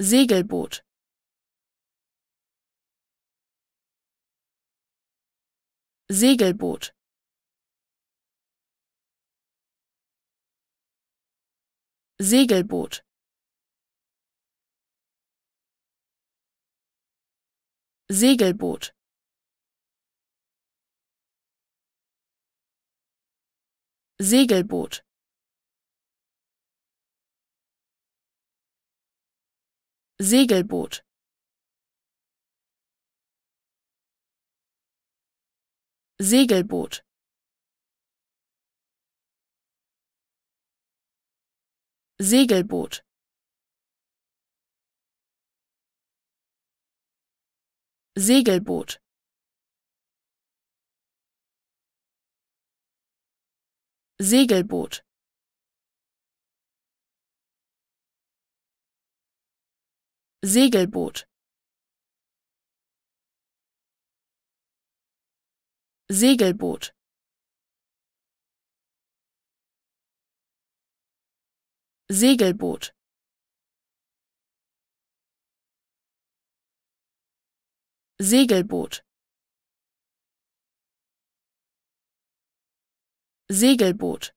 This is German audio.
Segelboot. Segelboot. Segelboot. Segelboot. Segelboot Segelboot. Segelboot. Segelboot. Segelboot. Segelboot Segelboot. Segelboot. Segelboot. Segelboot. Segelboot